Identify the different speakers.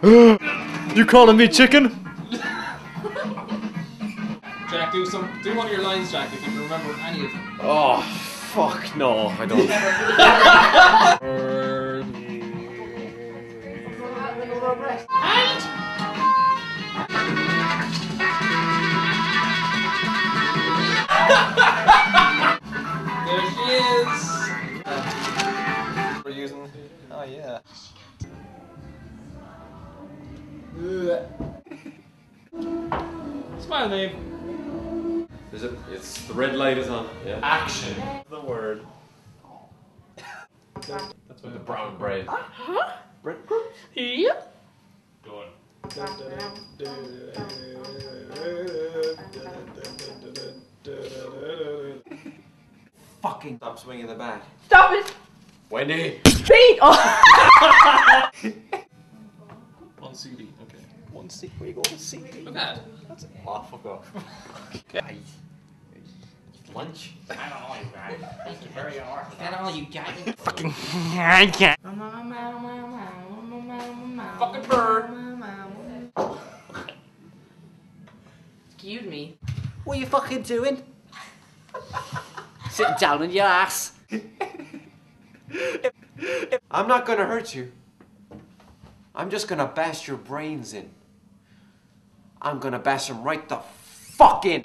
Speaker 1: you calling me chicken?
Speaker 2: Jack, do some, do one of your lines, Jack, if you can remember any of them.
Speaker 1: Oh, fuck no, I don't.
Speaker 2: There she is.
Speaker 3: We're using. Oh yeah.
Speaker 2: Smile, Maeve.
Speaker 1: Is it? It's the red light is on. Yeah.
Speaker 2: Action.
Speaker 3: The word.
Speaker 2: That's what
Speaker 1: The brown bread. Uh-huh.
Speaker 4: Yep.
Speaker 3: Fucking stop swinging the bat.
Speaker 4: Stop it.
Speaker 1: Wendy.
Speaker 4: Pete. Oh.
Speaker 2: On CD, okay.
Speaker 3: One seat. Where you go? CD.
Speaker 2: Look at
Speaker 3: That's fuck off.
Speaker 2: Okay.
Speaker 3: Lunch.
Speaker 5: Get all you got.
Speaker 4: Fucking. I can't.
Speaker 2: Fucking bird.
Speaker 5: Excuse me.
Speaker 4: What are you fucking doing? Sitting down on your ass.
Speaker 3: I'm not gonna hurt you. I'm just gonna bash your brains in. I'm gonna bash him right the fuck in.